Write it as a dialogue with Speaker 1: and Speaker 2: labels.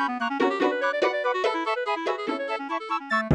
Speaker 1: なんでだろう